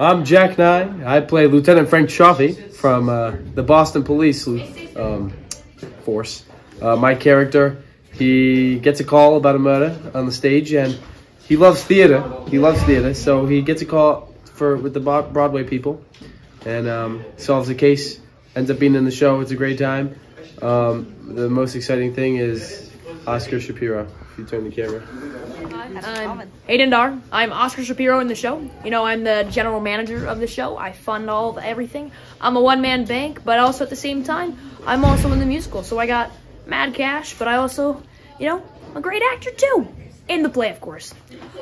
I'm Jack Nye. I play Lieutenant Frank Cioffi from uh, the Boston Police um, Force. Uh, my character, he gets a call about a murder on the stage, and he loves theater. He loves theater, so he gets a call for with the Broadway people, and um, solves the case. Ends up being in the show. It's a great time. Um, the most exciting thing is Oscar Shapiro. If you turn the camera. I'm Hayden Dar. I'm Oscar Shapiro in the show. You know, I'm the general manager of the show. I fund all of everything. I'm a one-man bank, but also at the same time, I'm also in the musical. So I got mad cash, but I also, you know, a great actor too. In the play, of course.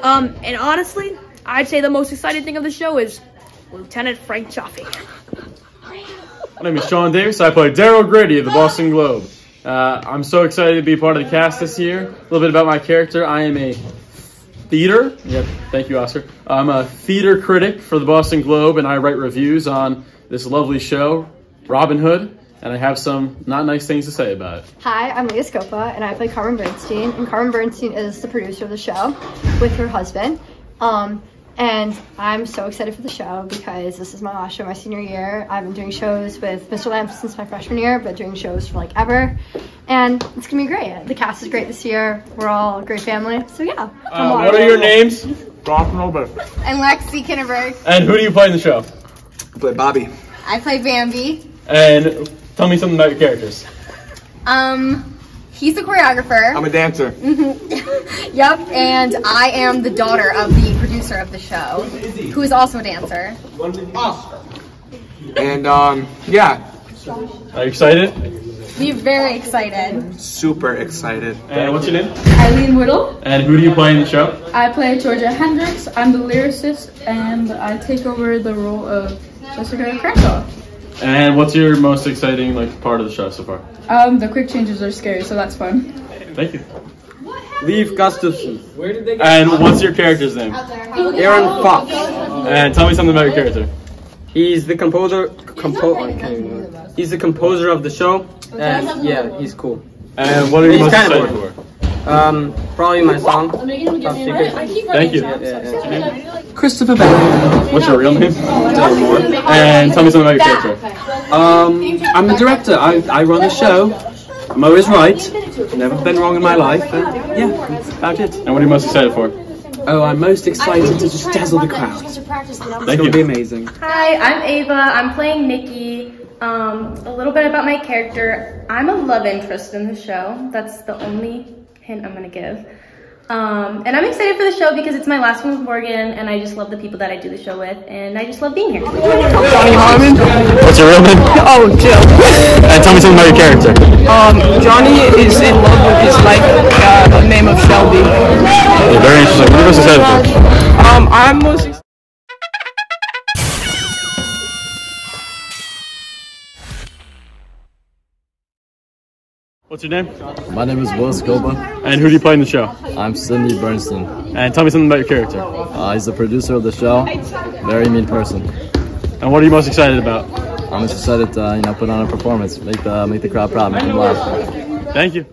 Um, and honestly, I'd say the most exciting thing of the show is Lieutenant Frank Cioffi. My name is Sean Davis. I play Daryl Grady of the Boston Globe. Uh, I'm so excited to be part of the cast this year. A little bit about my character. I am a theater. Yep, thank you, Oscar. I'm a theater critic for the Boston Globe, and I write reviews on this lovely show, Robin Hood, and I have some not nice things to say about it. Hi, I'm Leah Scopa, and I play Carmen Bernstein, and Carmen Bernstein is the producer of the show with her husband. Um, and I'm so excited for the show because this is my last show my senior year. I've been doing shows with Mr. Lampe since my freshman year, but doing shows for like ever. And it's gonna be great. The cast is great this year. We're all a great family. So yeah. Uh, what are your names? Rock Norbert. And Lexi Kinneberg. And who do you play in the show? I play Bobby. I play Bambi. And tell me something about your characters. Um, He's the choreographer. I'm a dancer. yep, and I am the daughter of the producer of the show, who is also a dancer. And um, yeah. Are you excited? We're very excited. Super excited. And what's your name? Eileen Whittle. And who do you play in the show? I play Georgia Hendricks. I'm the lyricist, and I take over the role of Jessica Cranshaw. And what's your most exciting like part of the show so far? Um, the quick changes are scary, so that's fun. Thank you. Leave Gustafson. Where did they And what's your character's name? Aaron Fox. And tell me something about your character. He's the composer. Compo he's the composer of the show, and yeah, he's cool. And what are you most excited for? Um, probably my song. Top Secret. Thank you. Yeah, yeah, Christopher Bell. What's your real name? And tell me something about your character. Um, I'm the director. I, I run the show. I'm always right. Never been wrong in my life. And yeah, that's about it. And what are you most excited for? Oh, I'm most excited to just dazzle the crowd. Thank you. be amazing. Hi, I'm Ava. I'm playing Nikki. Um, a little bit about my character. I'm a love interest in the show. That's the only hint I'm gonna give. Um, and I'm excited for the show because it's my last one with Morgan, and I just love the people that I do the show with, and I just love being here. Johnny Harmon. What's your real name? Oh, Jill. And tell me something about your character. Um, Johnny is in love with his life, uh, the name of Shelby. very interesting. What are you most excited for? Um, I'm most What's your name? My name is Will Scoba. And who do you play in the show? I'm Cindy Bernstein. And tell me something about your character. Uh, he's the producer of the show. Very mean person. And what are you most excited about? I'm just excited to you know put on a performance, make the make the crowd proud, make them laugh. Thank you.